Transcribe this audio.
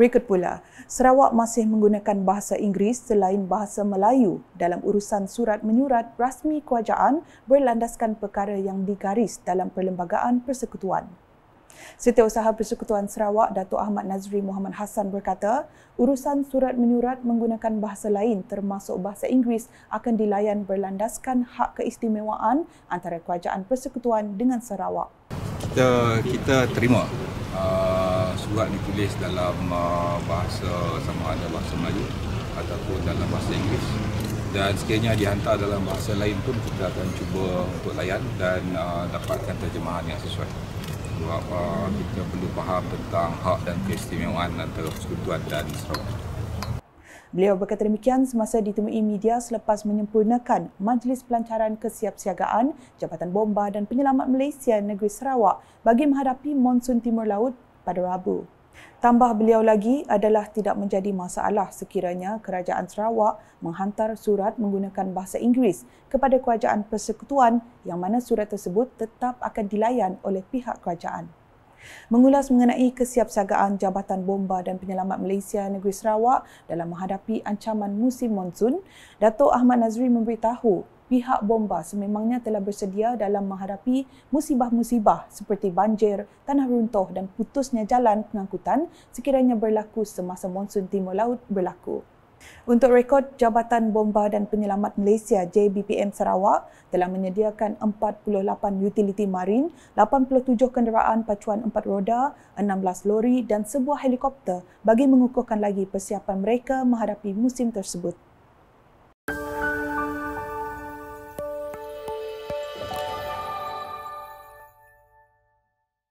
Berikut pula, Sarawak masih menggunakan bahasa Inggeris selain bahasa Melayu dalam urusan surat menyurat rasmi kerajaan berlandaskan perkara yang digaris dalam Perlembagaan Persekutuan. Setiausaha Persekutuan Sarawak Datuk Ahmad Nazri Muhammad Hassan berkata, urusan surat menyurat menggunakan bahasa lain termasuk bahasa Inggeris akan dilayan berlandaskan hak keistimewaan antara Kerajaan Persekutuan dengan Sarawak. Kita kita terima surat ditulis dalam uh, bahasa sama ada bahasa Melayu ataupun dalam bahasa Inggeris dan sekiranya dihantar dalam bahasa lain pun kita akan cuba untuk layan dan uh, dapatkan terjemahan yang sesuai sebab uh, kita perlu faham tentang hak dan keistimewaan antara persekutuan dan Sarawak. Beliau berkata demikian semasa ditemui media selepas menyempurnakan Majlis Pelancaran Kesiapsiagaan Jabatan Bomba dan Penyelamat Malaysia Negeri Sarawak bagi menghadapi monsun Timur Laut pada Rabu. Tambah beliau lagi adalah tidak menjadi masalah sekiranya Kerajaan Sarawak menghantar surat menggunakan bahasa Inggeris kepada Kerajaan Persekutuan yang mana surat tersebut tetap akan dilayan oleh pihak kerajaan. Mengulas mengenai kesiapsiagaan Jabatan Bomba dan Penyelamat Malaysia Negeri Sarawak dalam menghadapi ancaman musim monsun, Datuk Ahmad Nazri memberitahu pihak bomba sememangnya telah bersedia dalam menghadapi musibah-musibah seperti banjir, tanah runtuh dan putusnya jalan pengangkutan sekiranya berlaku semasa monsun timur laut berlaku. Untuk rekod, Jabatan Bomba dan Penyelamat Malaysia JBPM Sarawak telah menyediakan 48 utiliti marin, 87 kenderaan pacuan empat roda, 16 lori dan sebuah helikopter bagi mengukuhkan lagi persiapan mereka menghadapi musim tersebut.